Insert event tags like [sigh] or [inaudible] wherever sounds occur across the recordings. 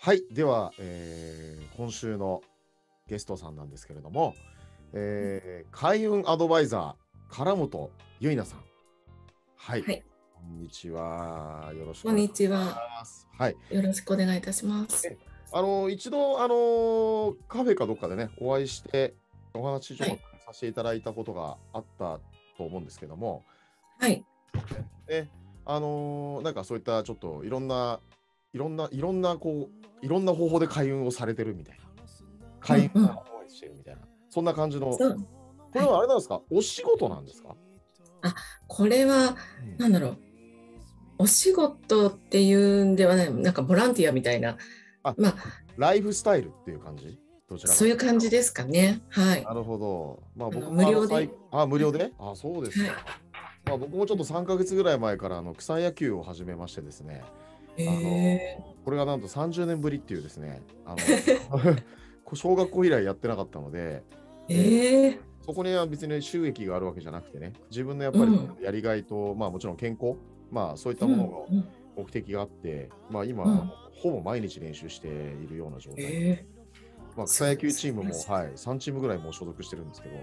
はい、では、えー今週のゲストさんなんですけれども、えー開運アドバイザー、唐本ゆいなさん。はい、はいこんにちは。よろしくこんにちは。ます。はい、よろしくお願いいたします。あの一度あのカフェかどっかでねお会いしてお話ちょっとはいさせていただいたことがあったと思うんですけども、はい。であのなんかそういったちょっといろんないろんないろんなこういろんな方法で開運をされてるみたいな開運をアドバイスしてるみたいな、そんな感じのこ。れはあれなんですか、お仕事なんですか、これは、なんだろう。お仕事っていうんではない、なんかボランティアみたいな。あまライフスタイルっていう感じ？どちあ、らかそういう感じですかね。はい。なるほど。まあの僕も無料であ無料で？あそうですか。はいまあ僕もちょっと3ヶ月ぐらい前からあの草野球を始めましてですね。えこれがなんと30年ぶりっていうですね。あの [laughs] こ小学校以来やってなかったので、ー、えー、そこには別に収益があるわけじゃなくてね、自分のやっぱりうんやりがいと、まあもちろん健康、まあそういったうんものがうん目的があって、まあ今、うんほぼ毎日練習しているような状態。えまあ草野球チームも、はい、3チームぐらいもう所属してるんですけど。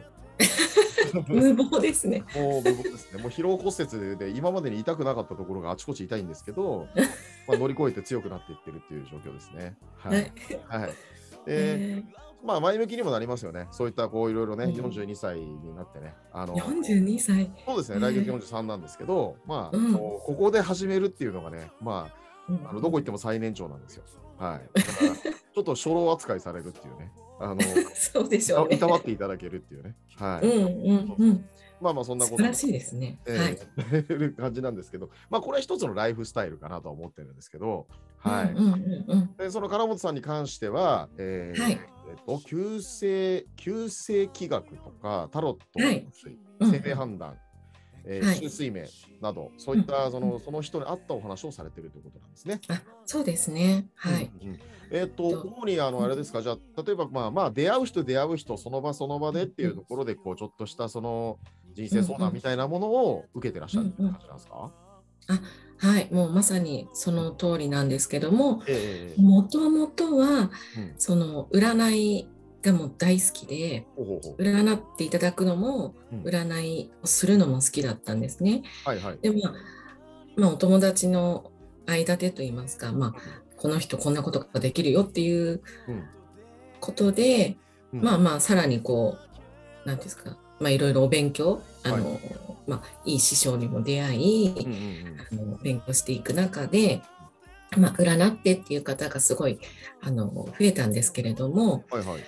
ー、[laughs] 無謀ですね。もう部分ですね。もう疲労骨折で今までに痛くなかったところがあちこち痛いんですけど、[laughs] まあ、乗り越えて強くなっていってるっていう状況ですね。ははいい。。はい。[laughs] で、えまあ前向きにもなりますよね。そういったこういろいろね、うん42歳になってね。あのー、42歳。そうですね、来月43なんですけど、まあ、うんこうここで始めるっていうのがね、まうんあ、あのどこ行っても最年長なんですよ。はい。だからちょっと初老扱いされるっていうね。あの、[laughs] そうでしょうね。いたわっていただけるっていうね。はい。うんうんうん。まあまあそんなことも素晴らしいですね。えーる [laughs] 感じなんですけど、まあこれは一つのライフスタイルかなとは思ってるんですけど、はい。うんうんうんうん。でその金本さんに関しては、えーはいえっと旧世旧世気学とかタロット、はい水うん生命判断、えーはい。中水明などそういったその,、うんその人に合ったお話をされてるということなんですね。あ、そうですね。はい。うんうんえっ、とと主にあのあれですか？じゃあ例えばまあまあ出会う人出会う人その場その場でっていうところでこうちょっとしたその人生相談みたいなものを受けてらっしゃるっていう感じなんですか、はい、もうまさにその通りなんですけども、ええもともとはうん。その占いがもう大好きで、占っていただくのも、うん。占いをするのも好きだったんですね。はいはい。で、まあ、まあ、お友達の間でといいますか、まあ、この人こんなことができるよっていううん。ことで、うん。まあまあ、さらにこう、なんていうんですか、まあ、いろいろお勉強、あの、はい。まあ、いい師匠にも出会い、うんうんうん。あの勉強していく中で、まあ、占ってっていう方がすごいあの増えたんですけれども、はいはい。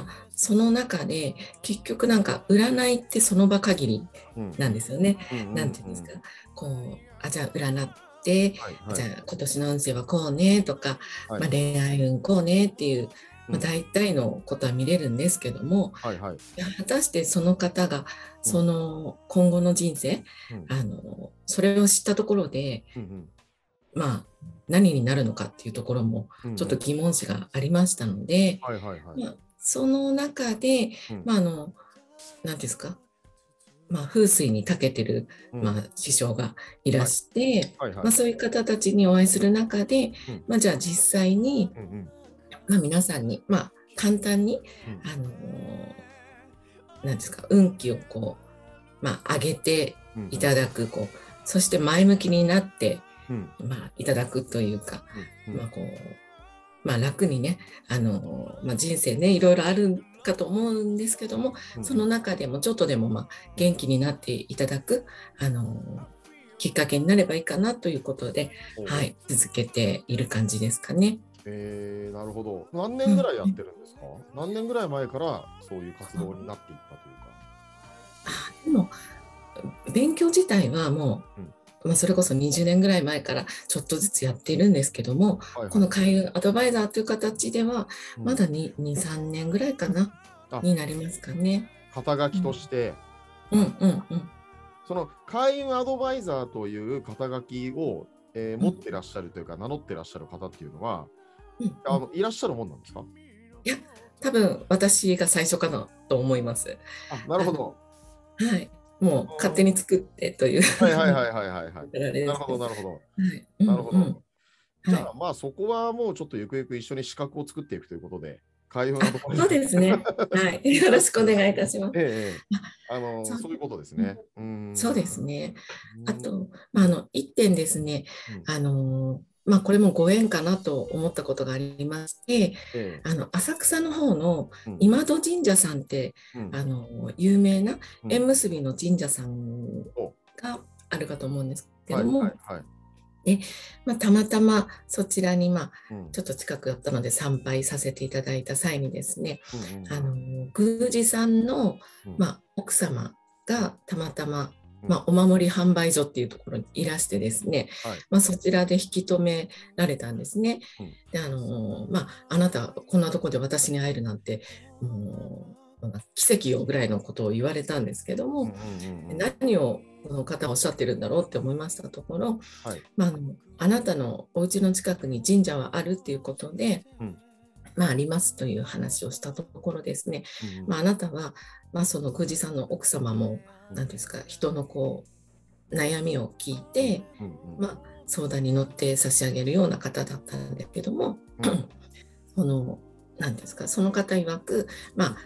まあ、その中で結局なんか占いってその場限りうん。なんですよね。うんうんうん。なんていうんですか？こうあじゃあ占って、はいはい。じゃあ今年の運勢はこうねとか、はい。まあ、恋愛運こうねっていう、まあ、うん大体のことは見れるんですけども、はいはい。いや果たしてその方がその今後の人生、うん。あのそれを知ったところでうんまあ何になるのかっていうところもうん。ちょっと疑問視がありましたので、はいはいはい。まあ、その中で、うん。まああの何ですか、まあ、風水に長けてる、うん。まあ、師匠がいらして、まあ、そういう方たちにお会いする中で、うん。まあ、じゃあ実際に、まあ、皆さんに、まあ、簡単に、うん。あのなんですか？運気をこう、まあ、上げてうんいただくこうそして前向きになって、うん。まあ、いただくというか、まあこうまあ、楽にねあの、まあ、人生ねいろいろあるかと思うんですけども、うんその中でもちょっとでも、まあ、元気になっていただくあのきっかけになればいいかなということで、はい、続けている感じですかね。えー、なるほど。何年ぐらいやってるんですか、何年ぐらい前からそういう活動になっていったというか。あでも勉強自体はもう、うんまあ、それこそ20年ぐらい前からちょっとずつやってるんですけども、はいはいこの開運アドバイザーという形ではうんまだ23年ぐらいかな、あになりますかね。肩書きとして、うんうんうん。その開運アドバイザーという肩書きを、えー持ってらっしゃるというか、名乗ってらっしゃる方っていうのは、うんあのいらっしゃるもんなんですか？多分私が最初かなと思います。あなるほど。はい。もう勝手に作ってという。はいはいはいはいはいはい。なるほどなるほど。はい。うんなるほどうんじゃあ、まあそこはもうちょっとゆくゆく一緒に資格を作っていくということで、開放のところそうですね。はい。[laughs] よろしくお願いいたします。ええ、あのそういうことですね。うん、そうですね。あと、まあ、あの一点ですね。うん、あのまあ、これもご縁かなと思ったことがありまして、ええ、あの浅草の方の今戸神社さんって、うん、あの有名な縁結びの神社さんがあるかと思うんですけども、はいはいはい。で、まあ、たまたまそちらに、まあ、ちょっと近くだったので参拝させていただいた際にですね、あの宮司さんの、まあ、奥様がたまたま、まあ、お守り販売所っていうところにいらしてですね、はい、まあ、そちらで引き止められたんですね。であのまあ、あなたこんなとこで私に会えるなんてもう奇跡よぐらいのことを言われたんですけども、何をこの方おっしゃってるんだろうって思いましたところ、はい、まあ、あなたのお家の近くに神社はあるっていうことで、うん、まあ、ありますという話をしたところですね、うん、まあ、あなたは、まあ、その宮司さんの奥様も何ですか人のこう悩みを聞いて、まあ、相談に乗って差し上げるような方だったんですけども、[clears throat] その何ですかその方曰くまあ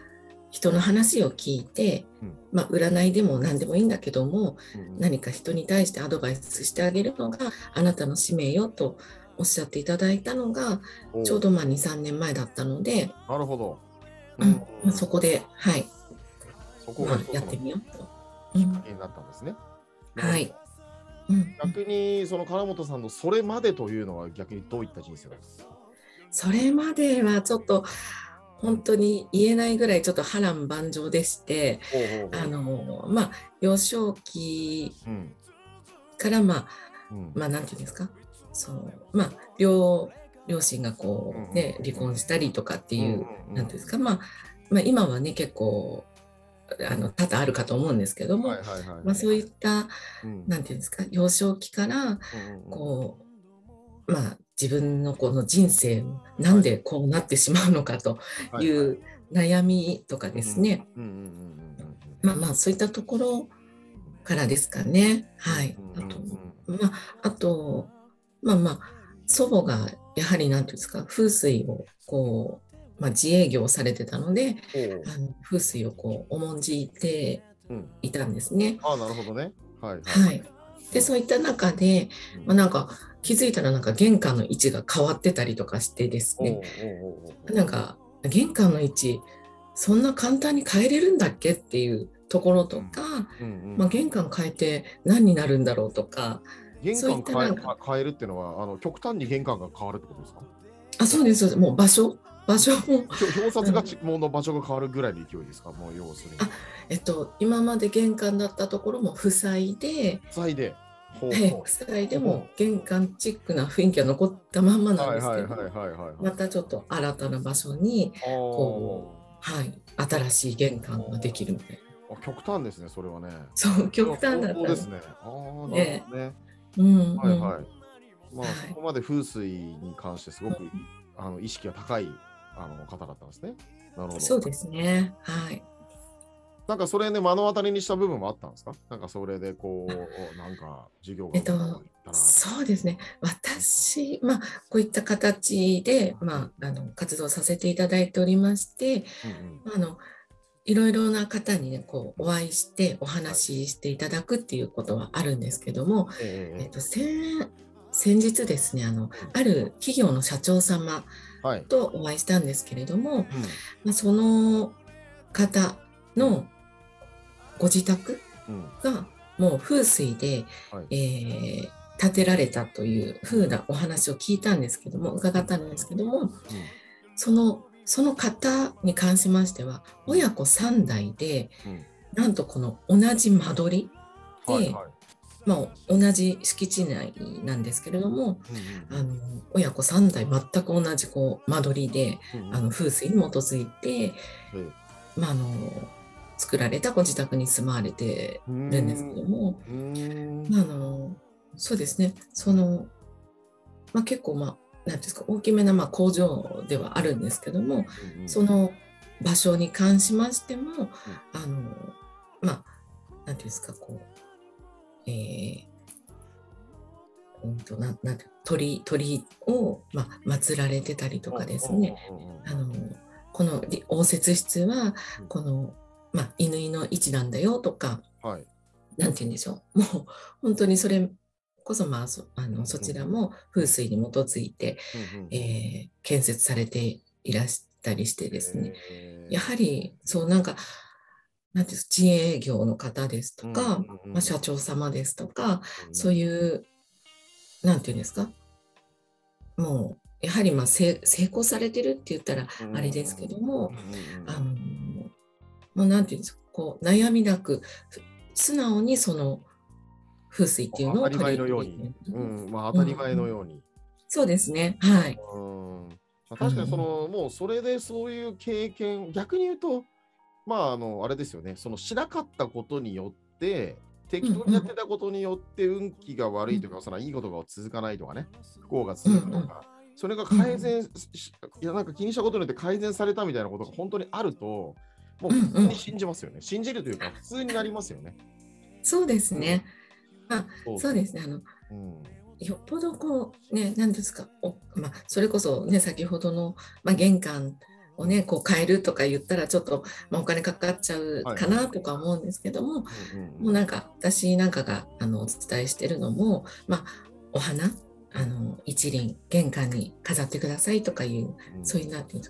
人の話を聞いて、まあ、占いでも何でもいいんだけども、何か人に対してアドバイスしてあげるのがあなたの使命よとおっしゃっていただいたのがちょうどまあ23年前だったのでなるほど、うん。まあ、そこではい。そこが、まあ、やってみようと。きっかけになったんですね。はい、うん、逆にその金本さんのそれまでというのは逆にどういった人生なんですか？それまではちょっと本当に言えないぐらいちょっと波乱万丈でして、あのまあ幼少期からまあ、うん、まあなんていうんですか？そう。まあ両両親がこうね、離婚したりとかっていう、うん、なんていうんですか、まあ、まあ今はね結構あの多々あるかと思うんですけども、まあ、そういった、うん、なんていうんですか幼少期からこう、まあ自分のこの人生なんでこうなってしまうのかという悩みとかですね。まあまあそういったところからですかね。はい。あとまああとまあまあ祖母がやはり何ていうんですか風水をこう、まあ、自営業されてたのであの風水をこう重んじていたんですね。あなるほどね。はい、はい、でそういった中で、まあ、なんか気づいたらなんか玄関の位置が変わってたりとかしてですね。なんか玄関の位置そんな簡単に変えれるんだっけっていうところとか、まあ、玄関変えて何になるんだろうとか玄関変え変えるっていうのはあの極端に玄関が変わるってことですか？あそうです。もう場所場所も。[laughs] 表札がもの場所が変わるぐらいの勢いですか？もう要するに。あえっと今まで玄関だったところも塞いで。塞いで。塞いでも玄関チックな雰囲気が残ったまんまなんですけど。またちょっと新たな場所にこう、はい、新しい玄関ができるみたいな。極端ですね、それはね。そう、極端だった。ですね。ああ、なるほどね。うん、はいはい。まあ、そこまで風水に関してすごく、あの意識が高いあの方だったんですね。なるほど。そうですね。はい。なんかそれね、目の当たりにした部分もあったんですか？なんかそれでこう、なんか授業が、えっと、そうですね。私、まあ、こういった形で、まあ、あの活動させていただいておりまして、うんうん、あのいろいろな方にね、こうお会いしてお話ししていただくっていうことはあるんですけども、はい、えっと、先先日ですねあの、ある企業の社長様とお会いしたんですけれども、はいうん、まあ、その方のご自宅がもう風水で、はい、えー、建てられたというふうなお話を聞いたんですけども伺ったんですけども、うん、そのその方に関しましては親子3代で、うん、なんとこの同じ間取りで、はいはい、まあ、同じ敷地内なんですけれども、うんうん、あの親子3代全く同じこう間取りで、うんうん、あの風水に基づいて、まあ、あの作られたご自宅に住まわれてるんですけども、あのそうですね、その、まあ、結構、まあ、なんですか、大きめなまあ工場ではあるんですけども、その場所に関しましても、あの、まあ、なんていうんですか、こう、えー、うんとなな鳥鳥を、まあ、祀られてたりとかですね、あのこの応接室はこの、まあ、乾の位置なんだよとか、はい、なんて言うんでしょう。もう本当にそれこそ、まあ、そあのそちらも風水に基づいて、えー、建設されていらしたりしてですね。やはりそうなんかなんていう自営業の方ですとか、まあ、社長様ですとか、そういうなんていうんですか？もうやはりまあ成功されてるって言ったらあれですけども、あのもうなんていうんですか？こう悩みなく素直にその風水っていうのを当たり前のように、うん。まあ、当たり前のように、うん、そうですね。はい。うん。確かにその、もうそれでそういう経験逆に言うとまああのあれですよね。そのしなかったことによって適当にやってたことによって運気が悪いとか、うん、そのいいことが続かないとかね。不幸が続くとか、それが改善、いやなんか気にしたことによって改善されたみたいなことが本当にあるともう普通に信じますよね、信じるというか普通になりますよね。そうですね。あそうですね。あの、うん、よっぽどこうね何ですかお、まあ、それこそね先ほどの、まあ、玄関をねこう変えるとか言ったらちょっと、まあ、お金かかっちゃうかなとか思うんですけども、はいもうなんか私なんかがあのお伝えしてるのも、まあ、お花あの一輪玄関に飾ってくださいとかいう、うん、そういうなんていう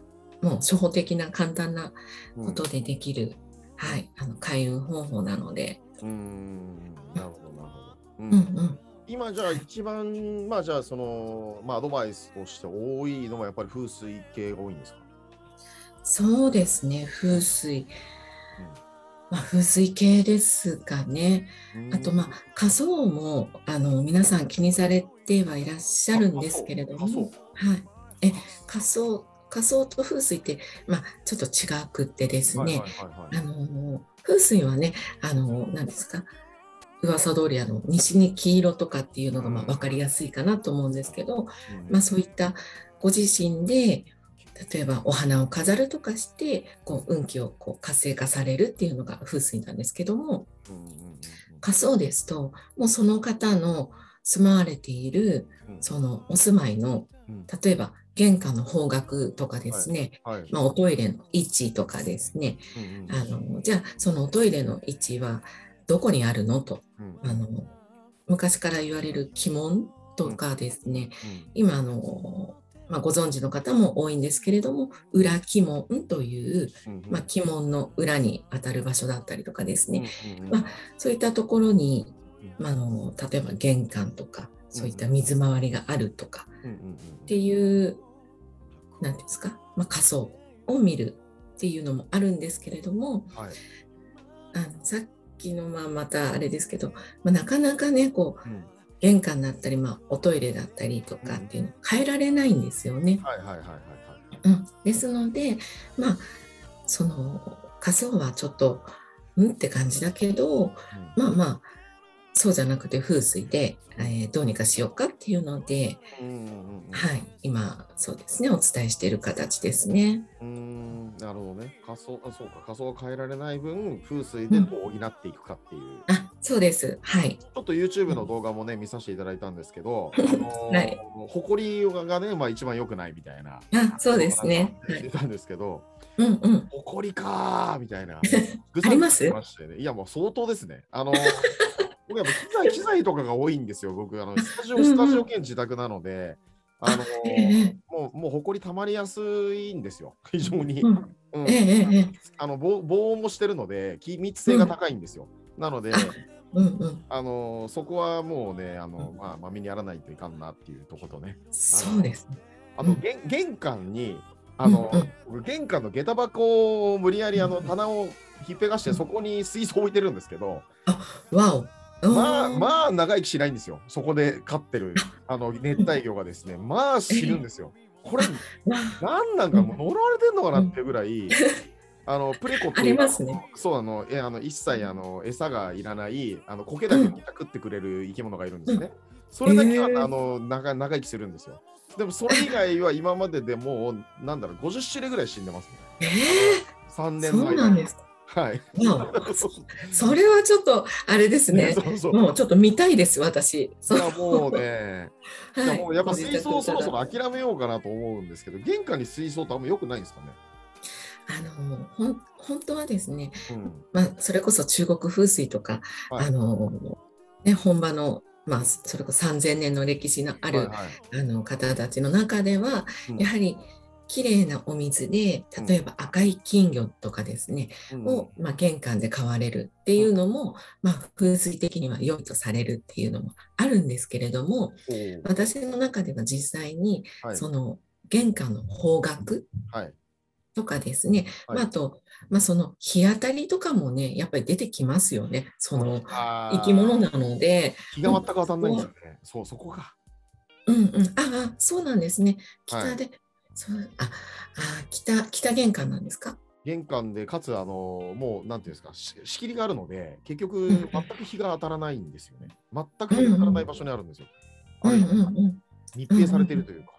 もう初歩的な簡単なことでできる、うん、はい、あの開運方法なので。うん。なるほどなるほど。うん、うんうん。今じゃあ一番、まあじゃあその、まあアドバイスとして多いのはやっぱり風水系が多いんですか？そうですね、風水。まあ、風水系ですかね。あと、まあ、仮想もあの皆さん気にされてはいらっしゃるんですけれども、はい、え仮想仮想と風水って、まあ、ちょっと違くってですね、あの風水はね、あの何ですか、噂通りあの西に黄色とかっていうのがまあ分かりやすいかなと思うんですけど、まあ、そういったご自身で例えばお花を飾るとかしてこう運気をこう活性化されるっていうのが風水なんですけども仮想ですともうその方の住まわれているそのお住まいの例えば玄関の方角とかですね、はい。はい、まあ、おトイレの位置とかですね、あのじゃあそのおトイレの位置はどこにあるのと、あの昔から言われる鬼門とかですね、今あのまあ、ご存知の方も多いんですけれども裏鬼門という、まあ、鬼門の裏にあたる場所だったりとかですね、まあ、そういったところに、まあの例えば玄関とかそういった水回りがあるとかっていう何ですか、まあ、仮想を見るっていうのもあるんですけれども、はい、あのさっきのまあまたあれですけど、まあ、なかなかねこう、うん玄関だったり、まあ、おトイレだったりとかっていうの変えられないんですよね。ですのでまあその仮想はちょっとうんって感じだけど、うん、まあまあそうじゃなくて風水で、えー、どうにかしようかっていうので、はい、今そうですね。お伝えしている形ですね。うん。なるほどね。仮想あそうか。仮想が変えられない分風水でどう補っていくかっていう。うん、あそうですはいちょっと YouTube の動画もね、見させていただいたんですけど、[laughs] あのー、はい、埃がね、まあ、一番良くないみたいなあそうですね。言ってたんですけど、うんうん、埃かーみたいな。[laughs] あります？いやもう相当ですね。あのー [laughs] 僕やっぱ機材機材とかが多いんですよ、僕。あのスタジオ、スタジオ兼自宅なので、あのもう、もう、ほこりたまりやすいんですよ、非常に。あの防防音もしてるので、気密性が高いんですよ。なので、うんうん、あのそこはもうね、あのまあ、まめにやらないといかんなっていうところとね。そうです、ね。あと、うん、玄関に、あの、うんうん、玄関の下駄箱を無理やりあの棚をひっぺがして、そこに水槽置いてるんですけど。あわお。まあ、まあ、長生きしないんですよ。そこで飼ってる、あ。の、熱帯魚がですね、まあ死ぬんですよ。これ、何なんかもう呪われてんのかなってぐらい、あの、プレコってね、そうあの、えあの一切あの餌がいらない、あの苔だけ食ってくれる生き物がいるんですね。それだけは、あの長長生きするんですよ。でもそれ以外は今まででもう、なんだろう、50種類ぐらい死んでますね。えー、3年前。そうなんですはい。[laughs] それはちょっとあれですね。そうそうもうちょっと見たいです、私。いやもうね、はい、もうやっぱ水槽そろそろ諦めようかなと思うんですけど、玄関に水槽ってあんまよくないんですかね？あのほん本当はですね、うん、まあ、それこそ中国風水とか、はい、あのね、本場のまあ、それこそ3000年の歴史のある、はいはい、あの方たちの中では、うん、やはりきれいなお水で例えば赤い金魚とかですね、うん、を、まあ、玄関で買われるっていうのも、まあ、風水的には良いとされるっていうのもあるんですけれども、私の中では実際に、その玄関の方角とかですね、はい、まあ、あと、まあ、その日当たりとかもねやっぱり出てきますよね。その生き物なので。日が全く当たんないんですよね。そうそこがうんうん。ああそうなんですね。北で、はい、そうああ北北玄関なんですか？玄関でかつあのもうなんていうんですか仕切りがあるので結局全く日が当たらないんですよね。全く日が当たらない場所にあるんですよ、うんうんうん、密閉されてるというか、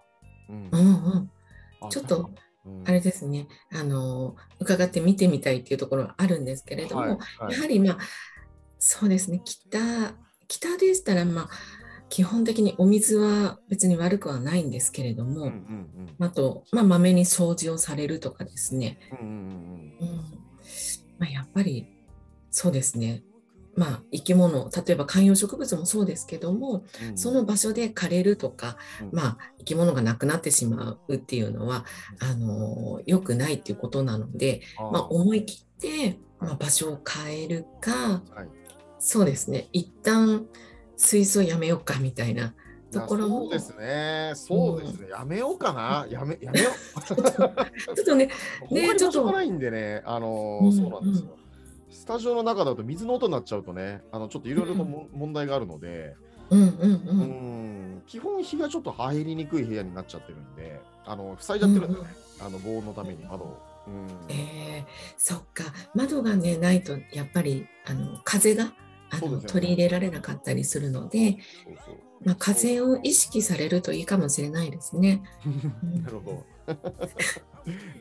うん。うんうん、ちょっとあれですね、あの伺って見てみたいっていうところはあるんですけれども、はいはい、やはりまあそうですね。北北でしたらまあ基本的にお水は別に悪くはないんですけれども、うんうんうん、あと、まあ、まめに掃除をされるとかですね、うんうんうん。うん。まあ、やっぱりそうですねまあ、生き物例えば観葉植物もそうですけども、うん、その場所で枯れるとか、うん、まあ、生き物がなくなってしまうっていうのはあの良くないっていうことなのでまあ、思い切って、まあ、場所を変えるか、はい、そうですね一旦水槽やめようかみたいなところもそうですね。そうですね、うん、やめようかな。やめやめよう。[laughs] ちょっとね [laughs] ねちょっとないんでね。あの、そうなんですよスタジオの中だと水の音になっちゃうとね、あのちょっといろいろとも、うん、問題があるので、うんうんうん、基本日がちょっと入りにくい部屋になっちゃってるんで、あの塞いじゃってるんでね、うんうん、あの防音のために。窓を。うん、えー、そっか。窓がねないとやっぱりあの風があの、ね、取り入れられなかったりするのでそうそう。まあ、風を意識されるといいかもしれないですね。[laughs] なるほど。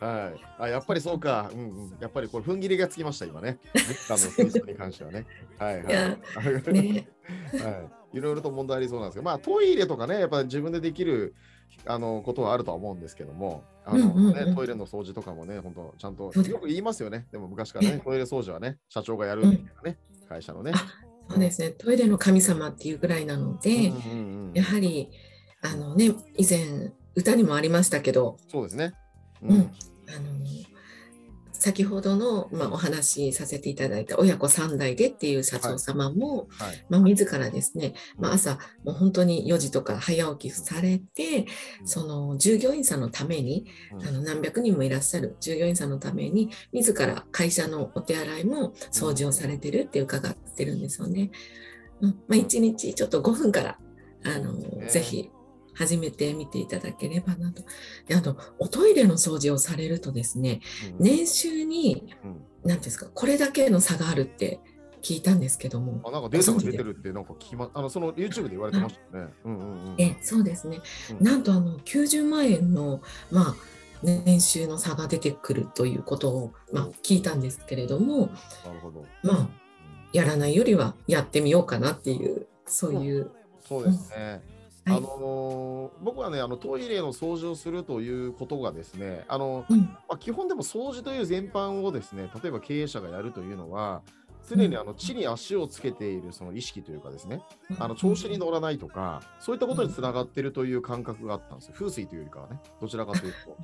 はい。あ、やっぱりそうか。うんうん。やっぱりこれ、踏ん切りがつきました、今ね。ブッダのテイストに関してはね。はいはい。いね、[laughs] はい。いろいろと問題ありそうなんですけど、まあ、トイレとかね、やっぱり自分でできるあのことはあるとは思うんですけども、あの、うんうん、ね、トイレの掃除とかもね、本当ちゃんと、よく言いますよね。でも昔からね、トイレ掃除はね、社長がやるみたいなね、会社のね。そうですね、トイレの神様っていうぐらいなので、うんうんうん、やはり、あのね、以前、歌にもありましたけど、そうですね。うん、うん、あの先ほどの、まあ、お話しさせていただいた親子3代でっていう社長様も、はい。はい、まあ、自らですね、まあ、朝もう本当に4時とか早起きされて、うん、その従業員さんのために、うん、あの何百人もいらっしゃる従業員さんのために自ら会社のお手洗いも掃除をされてるって伺ってるんですよね。うん。まあ、1日ちょっと5分からあの、ぜひ始めてみていただければなと。であとおトイレの掃除をされるとですね、うん、年収に何、うん、ですかこれだけの差があるって聞いたんですけども。あなんかデータが出てるってなんか聞きまあのその YouTube で言われてましたね。うんうんうん、えそうですね。うん、なんとあの90万円のまあ年収の差が出てくるということを、まあ、聞いたんですけれども、なるほどまあ、やらないよりはやってみようかなっていうそういう。そうですね。あのー、僕はねあのトイレの掃除をするということがですねあの、うん、まあ、基本でも掃除という全般をですね例えば経営者がやるというのは常にあの地に足をつけているその意識というかですね、あの調子に乗らないとか、そういったことにつながっているという感覚があったんですよ。風水というよりかはね、どちらかというと。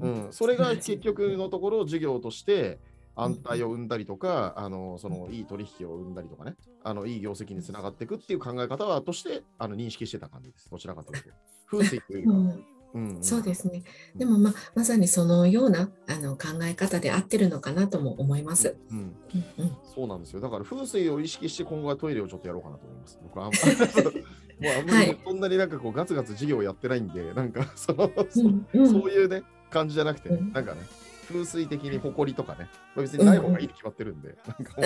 [laughs] うん、それが結局のところ、事業として、安泰を生んだりとか、あのそのいい取引を生んだりとかね、あのいい業績につながっていくっていう考え方はとしてあの認識してた感じです。どちらかというと。風水というか。うんうんうん、そうですね。でも、ままさにそのようなあの考え方で合ってるのかなとも思います。うん、うん、そうなんですよ。だから風水を意識して今後はトイレをちょっとやろうかなと思います。僕はあんまり [laughs] もうあんまりそんなになんかこうガツガツ事業をやってないんで、なんかその、そそういうね感じじゃなくて、ね、なんかね風水的に誇りとかね、別にない方がいいに決まってるんで。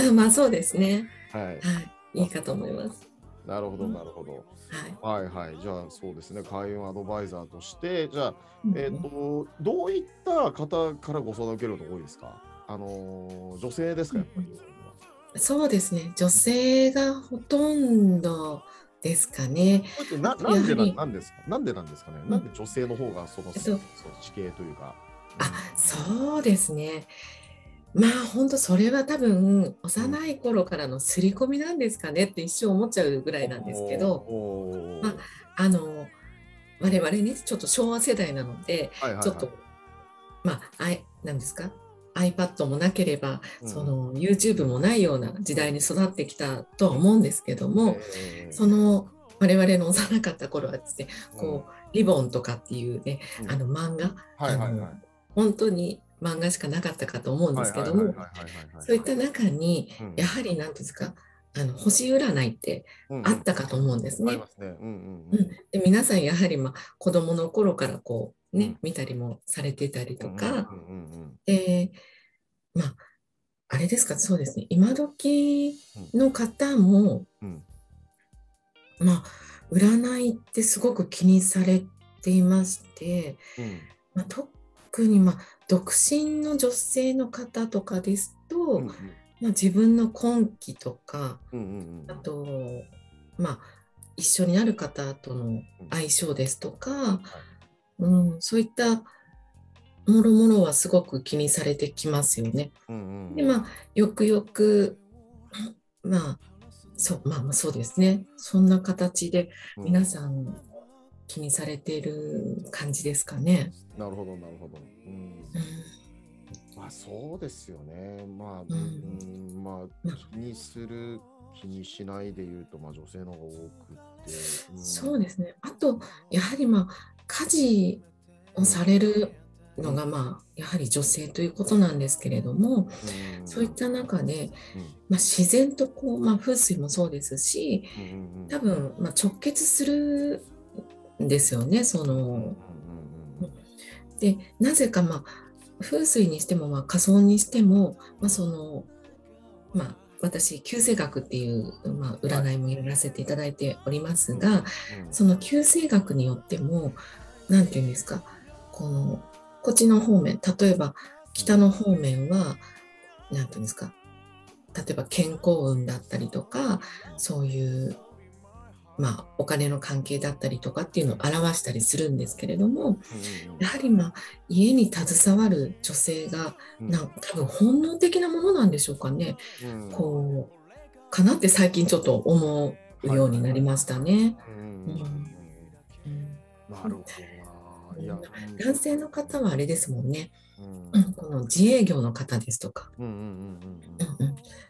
うん、まあそうですね。はい。はい、いいかと思います。なるほど、なるほど。はい、はい、はい。じゃあ、そうですね。開運アドバイザーとして、じゃあ、えっ、ー、と、どういった方からご相談を受けるのが多いですか？あの女性ですか、やっぱり。そうですね、女性がほとんどですかね。ななんでなんですか？なんでなんですかね、なんで女性の方がその、その地形というか。あそうですね。まあ本当それは多分幼い頃からの刷り込みなんですかねって一瞬思っちゃうぐらいなんですけど、まあ、あの我々ねちょっと昭和世代なので、ちょっとまああいなんですか？iPad もなければ、うん、その YouTube もないような時代に育ってきたとは思うんですけども、その我々の幼かった頃はですね、こうリボンとかっていうね、あの漫画、本当に漫画しかなかったかと思うんですけどもそういった中にやはり何ですかあの星占いってあったかと思うんですね。で皆さんやはり、まあ、子どもの頃からこうね、見たりもされてたりとか、でまああれですかそうですね今時の方も、まあ占いってすごく気にされていまして、まあ、特にまあ独身の女性の方とかですと、うんうん、まあ、自分の今期とか、うんうんうん、あとまあ一緒になる方との相性ですとか、うん、うん、そういったもろもろはすごく気にされてきますよね。うんうん、でまあよくよくまあそうまあそうですね。そんな形で皆さん気にされている感じですかね。なるほどなるほど。うん。まあそうですよね。まあ、うん、まあ気にする、気にしないで言うと、まあ女性の方が多くて、うん、そうですね。あと、やはりまあ家事をされるのがまあやはり女性ということなんですけれども、うん、そういった中で、まあ、自然とこう、まあ、風水もそうですし、多分まあ直結するんですよね。その。でなぜかまあ風水にしても、まあ、仮想にしても、まあ、そのまあ私旧星学っていう、まあ、占いもやらせていただいておりますが、その旧星学によっても何て言うんですかこのこっちの方面例えば北の方面は何て言うんですか例えば健康運だったりとかそういうまあ、お金の関係だったりとかっていうのを表したりするんですけれども、やはり、まあ、家に携わる女性がなん多分本能的なものなんでしょうかね、こうかなって最近ちょっと思うようになりましたね。なるほど。いや男性の方はあれですもんね、うん、この自営業の方ですとか。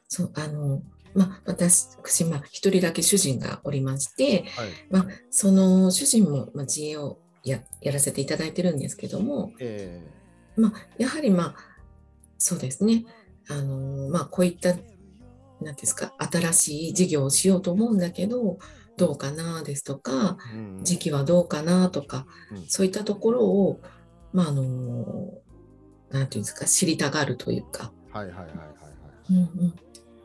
そうあのまあ、私、まあ、一人だけ主人がおりまして、はい、まあ、その主人も、まあ、自営をややらせていただいてるんですけども、えー、まあ、やはり、まあ、そうですね、あのまあ、こういった何ですか新しい事業をしようと思うんだけどどうかなですとか、うん、時期はどうかなとか、うん、そういったところを、まあ、あのなんていうんですか知りたがるというか。はいはいはいはい、はい。うんうん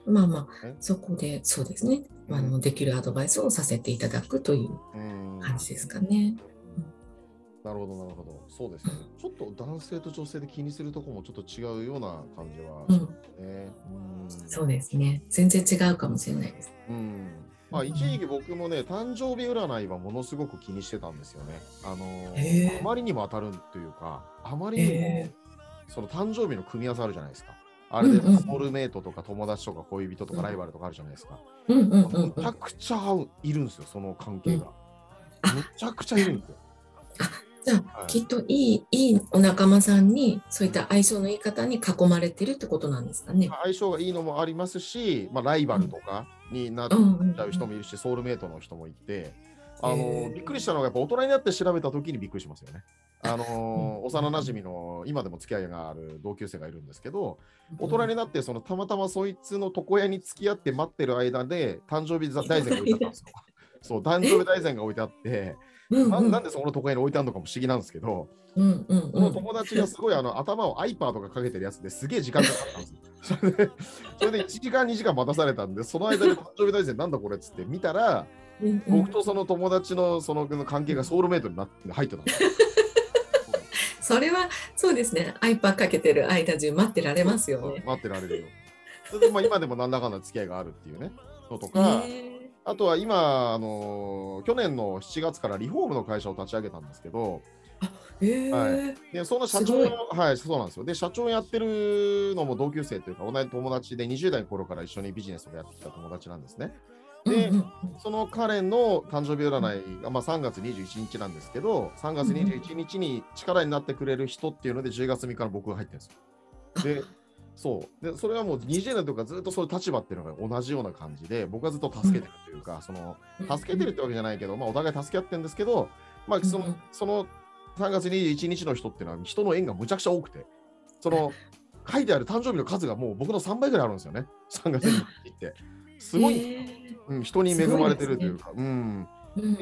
まあまあ、そこでそうですね、あのできるアドバイスをさせていただくという感じですかね。なるほど、なるほど。そうですね。ちょっと男性と女性で気にするところもちょっと違うような感じは、ねうん、そうですね。全然違うかもしれないです。うんまあ、一時期僕もね、誕生日占いはものすごく気にしてたんですよね。あのー、あまりにも当たるというか、あまりにも、その誕生日の組み合わせあるじゃないですか。あれでソウルメイトとか友達とか恋人とかライバルとかあるじゃないですか。むちゃくちゃいるんですよ、その関係が。むちゃくちゃいるんですよ。[laughs] じゃあ、はい、きっといいいいお仲間さんにそういった相性のいい方に囲まれてるってことなんですかね。相性がいいのもありますし、まあ、ライバルとかになっちゃう人もいるし、ソウルメイトの人もいて、あのびっくりしたのがやっぱ大人になって調べた時にびっくりしますよね。[laughs] あの幼なじみの今でも付き合いがある同級生がいるんですけど大人になってそのたまたまそいつの床屋に付き合って待ってる間で誕生日大膳が置いてあったんですよ。[laughs] そう誕生日大膳が置いてあってななんでそこの床屋に置いてあるのかも不思議なんですけど、うんうんうん、その友達がすごいあの頭をアイパーとかかけてるやつですげえ時間かかったんですよ。[laughs] それでそれで1時間2時間待たされたんでその間で誕生日大膳なんだこれっつって見たら僕とその友達のその関係がソウルメイトになって入ってたんですそれはそうですね。アイパーかけてる間中待ってられますよね。待ってられるよ。それでまあ今でもなんだかんだ付き合いがあるっていうね。のとか、あとは今、あのー、去年の7月からリフォームの会社を立ち上げたんですけど、はい、でその社長はい、そうなんですよ。で、社長やってるのも同級生というか、同じ友達で20代の頃から一緒にビジネスをやってきた友達なんですね。で、その彼の誕生日占いが、まあ、3月21日なんですけど、3月21日に力になってくれる人っていうので、10月3日から僕が入ってるんですよ。で、[laughs] そう。でそれはもう20年とかずっとそういう立場っていうのが同じような感じで、僕はずっと助けてるというか、うん、その助けてるってわけじゃないけど、まあ、お互い助け合ってるんですけど、まあ、そのその3月21日の人っていうのは人の縁がむちゃくちゃ多くて、その [laughs] 書いてある誕生日の数がもう僕の3倍ぐらいあるんですよね、3月21日って。すごい、えー、うん、人に恵まれてるというか、うね、うん、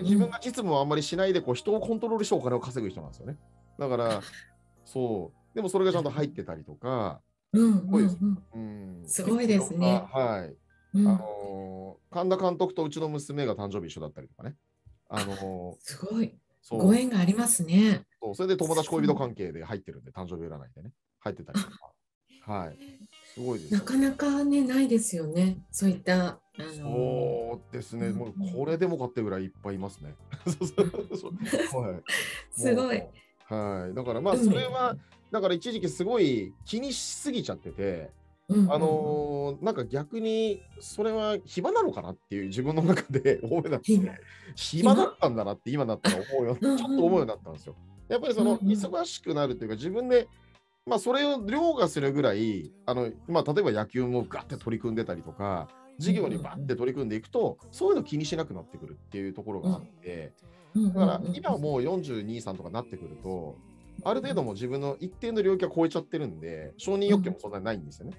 自分が実務をあんまりしないでこう人をコントロールしてお金を稼ぐ人なんですよね。だから、[laughs] そう、でもそれがちゃんと入ってたりとか、すごいですね。はい。あの神田監督とうちの娘が誕生日一緒だったりとかね。あのすごい。ご縁がありますね。そうそれで友達恋人関係で入ってるんで、誕生日占いでね、入ってたりとか。はい。すごいです、なかなかね、ないですよね。そういった。あのー、そうですね、もうこれでもかってぐらいいっぱいいますね。[laughs] すごい。はい。だからまあ、それは、だから一時期すごい気にしすぎちゃってて、うんうん、あのー、なんか逆にそれは暇なのかなっていう自分の中で思い出して、暇だったんだなって今だったら思うよ、ちょっと思うようになったんですよ。やっぱりその忙しくなるというか自分でまあそれを凌駕するぐらいあの、まあ、例えば野球もガッて取り組んでたりとか事業にバッて取り組んでいくとそういうの気にしなくなってくるっていうところがあって、だから今もう42、3とかなってくるとある程度も自分の一定の領域は超えちゃってるんで、承認欲求もそんなにないんですよね。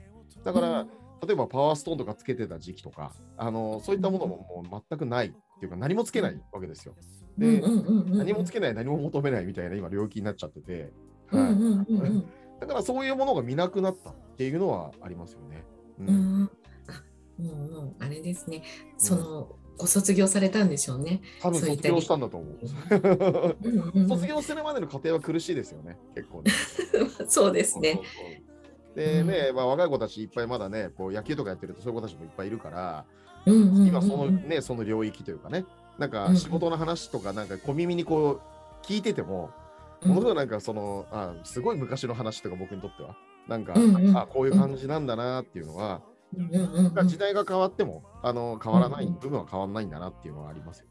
だから、例えばパワーストーンとかつけてた時期とか、あのそういったものももう全くないっていうか、何もつけないわけですよ。で、何もつけない、何も求めないみたいな今、領域になっちゃってて、はい、だからそういうものが見なくなったっていうのはありますよね。うん、うん。もう、もう、あれですね、その、ご卒業されたんでしょうね。多分卒業したんだと思う。[laughs] 卒業するまでの過程は苦しいですよね、結構ね。[laughs] そうですね。でね、まあ、若い子たちいっぱいまだね、こう野球とかやってるとそういう子たちもいっぱいいるから、今そのね、その領域というかね、なんか仕事の話とか、なんか小耳にこう聞いてても、ものすごいなんかその、あすごい昔の話とか僕にとっては、なんか、あこういう感じなんだなっていうのは、時代が変わってもあの変わらない部分は変わらないんだなっていうのはありますよ、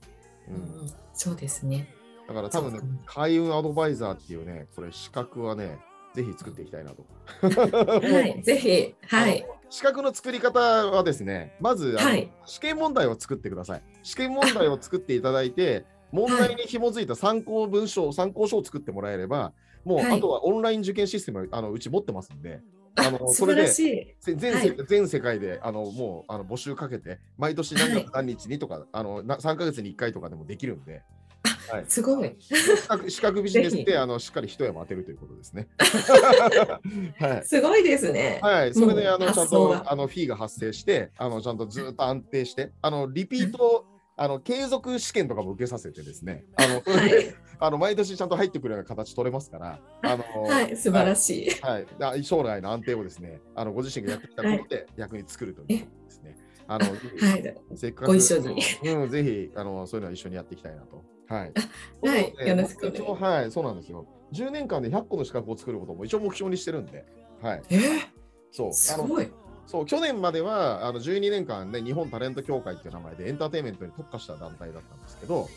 うん、うん、そうですね。だから多分ね、開運アドバイザーっていうね、これ資格はね、ぜひ作っていきたいなと。はい、[laughs] ぜひ、はい。資格の作り方はですね、まず、はい、試験問題を作ってください。試験問題を作っていただいて、問題に紐づいた参考文章、参考書を作ってもらえれば、もう、あとはオンライン受験システムあのうち持ってますんで、あの [laughs] それで全,、はい、全世界であのもうあの募集かけて毎年何月何日にとか、はい、あの3か月に1回とかでもできるんで。はい、すごい。[laughs] 資格ビジネスであのしっかり一山当てるということですね。[laughs] はい、すごいですね。はい、それであのちゃんとあのフィーが発生してあのちゃんとずっと安定してあのリピートあの継続試験とかも受けさせてですね、あのはい、あの [laughs] 毎年ちゃんと入ってくるような形取れますから、あのはい、素晴らしい。はい、はい、将来の安定をですね、あのご自身がやってきたことで逆に作るということですね。あの、[laughs] はい、せっかく、ご一緒に、うん、ぜひあのそういうのは一緒にやっていきたいなと。はい。はい、よろしくお願いはい、そうなんですよ。10年間で100個の資格を作ることも一応目標にしてるんで、はい。え？ー、そう。すごい。そう去年まではあの12年間ね日本タレント協会っていう名前でエンターテインメントに特化した団体だったんですけど、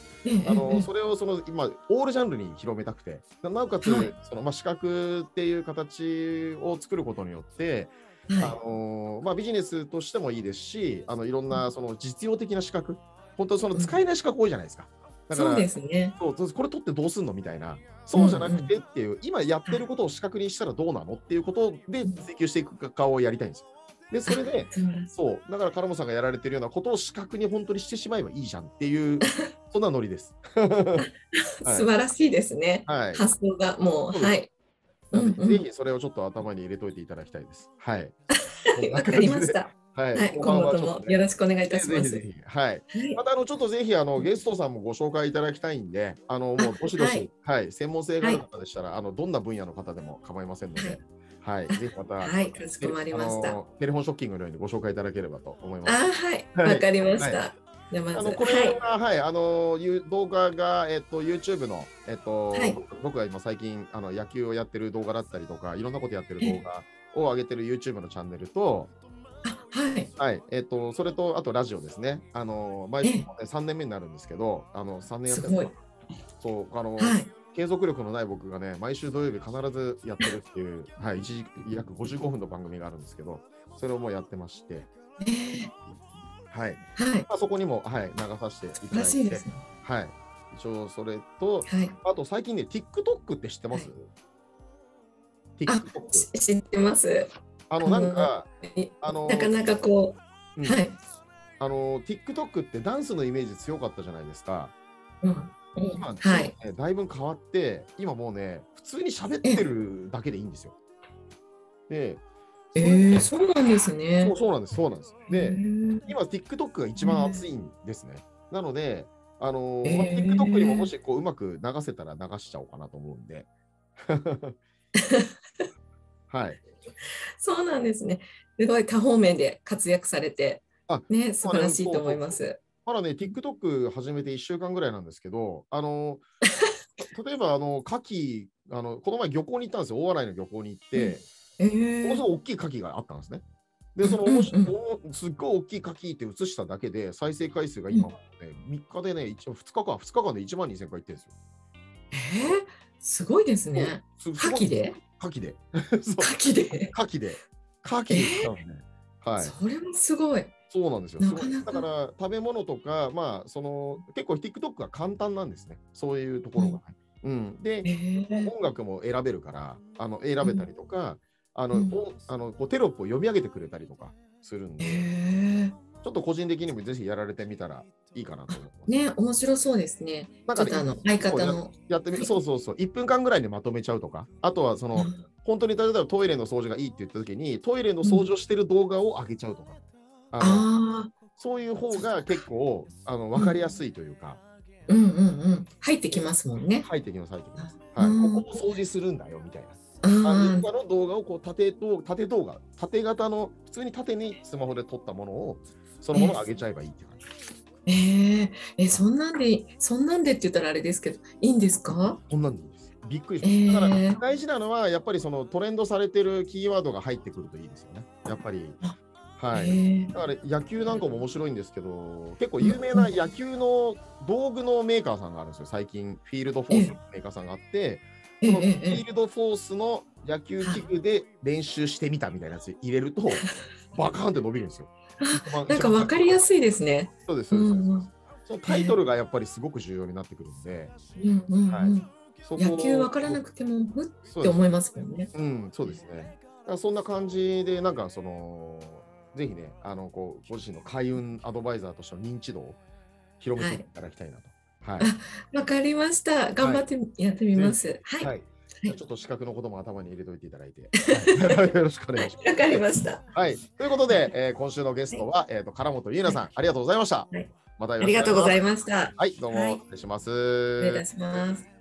あのそれをその今オールジャンルに広めたくてなおかつ、はい、そのまあ、資格っていう形を作ることによって、はい、あのまあ、ビジネスとしてもいいですしあのいろんなその実用的な資格本当その使えない資格多いじゃないですか。だからそうですね。そうこれ取ってどうすんのみたいなそうじゃなくてっていう、うんうん、今やってることを資格にしたらどうなのっていうことで追求していくかをやりたいんですよ。で、それで、[laughs] そう、だから、カラモさんがやられてるようなことを視覚に本当にしてしまえばいいじゃんっていう、[laughs] そんなノリです。[laughs] 素晴らしいですね。はい、発想がもう、はい。ぜひそれをちょっと頭に入れといていただきたいです。はい。わかりました。はい、はい、今後ともよろしくお願いいたします。ぜひぜひはい。またあのちょっとぜひあのゲストさんもご紹介いただきたいんで、あのもうどしどし、はい、専門性がある方でしたら、あのどんな分野の方でも構いませんので。はい、ぜひまた、はい、かしこまりました。テレフォンショッキングのようにご紹介いただければと思います。あ、はい、わかりました。じゃまずあのこれは、はい、あの動画が、えっと、YouTube の、えっと、はい、僕が今最近あの野球をやってる動画だったりとか、いろんなことやってる動画を上げてる YouTube のチャンネルと、はい。はい。えっ、ー、と、それと、あとラジオですね。あの、毎週、ね、3年目になるんですけど、あの、3年やってるそう、あの、はい、継続力のない僕がね、毎週土曜日必ずやってるっていう、[laughs] はい、1時約55分の番組があるんですけど、それをもうやってまして、えー、はい。はい、まあ、そこにも、はい、流させていただいて、ね、はい。一応それと、はい、あと最近ね、TikTok って知ってます、はい、?TikTok。知ってます。あのなんか、あのなかなかこう、うん、はい。あの TikTok ってダンスのイメージ強かったじゃないですか。うん、今、はい、だいぶ変わって、今もうね、普通に喋ってるだけでいいんですよ。で、えー、そうなんですね。そうそうなんです、そうなんです。で、今 TikTok が一番熱いんですね。なので、あのーまあ、TikTok にももしこううまく流せたら流しちゃおうかなと思うんで。[laughs] はい。そうなんですね。すごい多方面で活躍されて、ね、素晴らしいと思います。まだね、TikTok 始めて1週間ぐらいなんですけど、あの、[laughs] 例えば、あの、牡蠣、あの、この前漁港に行ったんですよ。大洗の漁港に行って、うん、えー、ものすごい大きい牡蠣があったんですね。で、その、うんうん、すっごい大きい牡蠣って映しただけで、再生回数が今、ね、うん、3日でね、一応2日間、2日間で1万2000回いってるんですよ。えー、すごいですね。牡蠣で牡蠣で？牡蠣で。[laughs] 牡蠣で？牡蠣で使うね。はい。それもすごい。そうなんですよ。なかなかだから食べ物とか、まあ、その結構 TikTok が簡単なんですね。そういうところが。うん、うん、で、音楽も選べるから、あの選べたりとか、うん、あの、うん、あのこうテロップを読み上げてくれたりとかするんで。ちょっと個人的にもぜひやられてみたらいいかなと思います。ね、面白そうですね。なんか、ね、あの相方のやってみ、そうそうそう、1分間ぐらいでまとめちゃうとか、あとはその、うん、本当に例えばトイレの掃除がいいって言った時に、トイレの掃除をしてる動画を上げちゃうとか、うん、あそういう方が結構あの分かりやすいというか、うん、うんうんうん入ってきますもんね。入ってきます、入ってきます。はい、ここを掃除するんだよみたいな。あの動画をこう縦と縦動画、縦型の普通に縦にスマホで撮ったものをそのものを上げちゃえばいいって感じ。えー、えそんなんで、そんなんでって言ったらあれですけど、いいんですか？そんなんでいいです。びっくりしました。だから大事なのは、やっぱりそのトレンドされてるキーワードが入ってくるといいですよね。やっぱり。はい、だから野球なんかも面白いんですけど、結構有名な野球の道具のメーカーさんがあるんですよ、最近、フィールドフォースのメーカーさんがあって、そのフィールドフォースの野球器具で練習してみたみたいなやつ入れると、[laughs] バカーンって伸びるんですよ。[laughs] なんか分かりやすいですね。そうです、そうです。うんうん、そのタイトルがやっぱりすごく重要になってくるんで、うんうんうん、はい、野球分からなくても、ふって思いますもんね。うん、そうですね。そんな感じで、なんかその、ぜひね、あのこうご自身の開運アドバイザーとしての認知度を広めていただきたいなと。はい。わ、はい、かりました。頑張ってやってみます。はい。はいちょっと資格のことも頭に入れておいていただいて、はい、よろしくお願いします。わかりました。はい、ということで、えー、今週のゲストは、えっ、ー、と、唐本優奈さん、ありがとうございました。はい、またありがとうございました。はい、どうも、失礼します。失礼いたします。